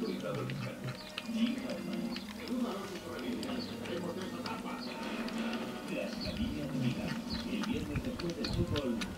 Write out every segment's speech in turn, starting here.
Las Capillas Unidas, el viernes después del fútbol.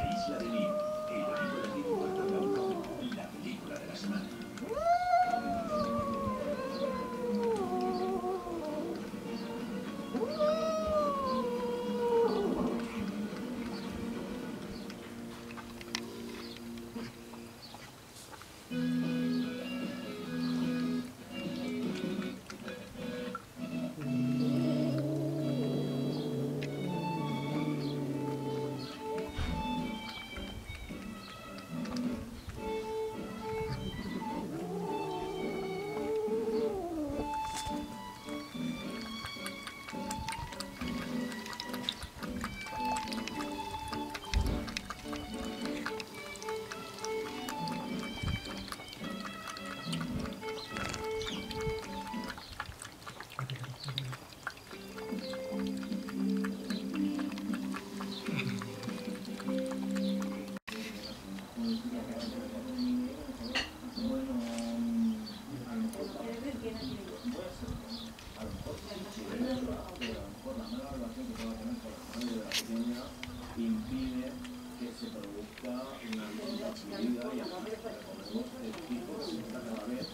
relación que tener con la de la pequeña impide que se produzca una vida y el tipo se cada vez.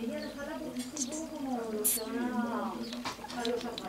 Ella es un poco como lo que van a los.